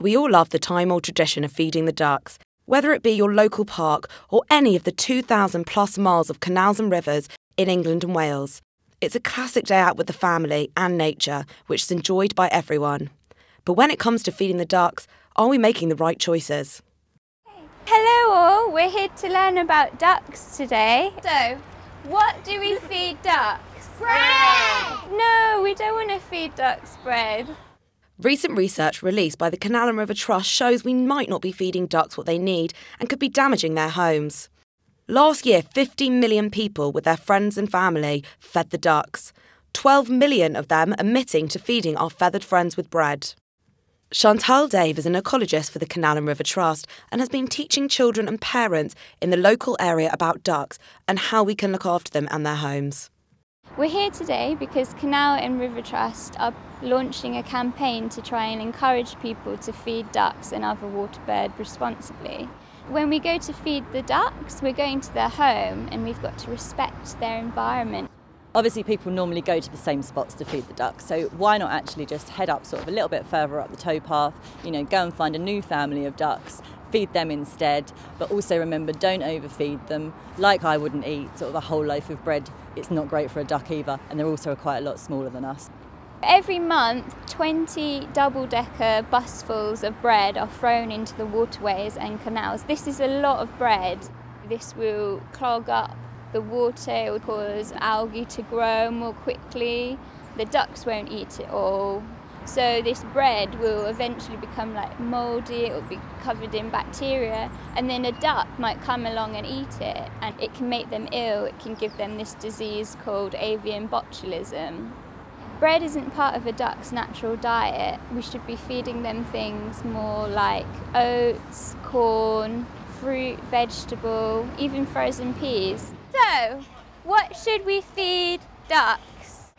We all love the time old tradition of feeding the ducks, whether it be your local park or any of the 2,000 plus miles of canals and rivers in England and Wales. It's a classic day out with the family and nature, which is enjoyed by everyone. But when it comes to feeding the ducks, are we making the right choices? Hello all, we're here to learn about ducks today. So, what do we feed ducks? Bread! No, we don't want to feed ducks bread. Recent research released by the Canal and River Trust shows we might not be feeding ducks what they need and could be damaging their homes. Last year, 50 million people with their friends and family fed the ducks, 12 million of them admitting to feeding our feathered friends with bread. Chantal Dave is an ecologist for the Canal and River Trust and has been teaching children and parents in the local area about ducks and how we can look after them and their homes. We're here today because Canal and River Trust are launching a campaign to try and encourage people to feed ducks and other water birds responsibly. When we go to feed the ducks, we're going to their home and we've got to respect their environment. Obviously, people normally go to the same spots to feed the ducks, so why not actually just head up sort of a little bit further up the towpath, you know, go and find a new family of ducks, feed them instead, but also remember don't overfeed them. Like I wouldn't eat sort of a whole loaf of bread, it's not great for a duck either, and they're also quite a lot smaller than us. Every month, 20 double decker busfuls of bread are thrown into the waterways and canals. This is a lot of bread. This will clog up the water, it will cause algae to grow more quickly. The ducks won't eat it all. So this bread will eventually become like mouldy, it will be covered in bacteria, and then a duck might come along and eat it, and it can make them ill. It can give them this disease called avian botulism. Bread isn't part of a duck's natural diet. We should be feeding them things more like oats, corn, fruit, vegetable, even frozen peas. So, what should we feed ducks?